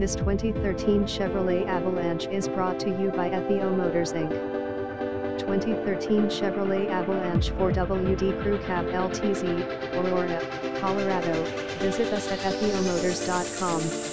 This 2013 Chevrolet Avalanche is brought to you by Ethio Motors Inc. 2013 Chevrolet Avalanche 4WD Crew Cab LTZ, Aurora, Colorado. Visit us at ethiomotors.com.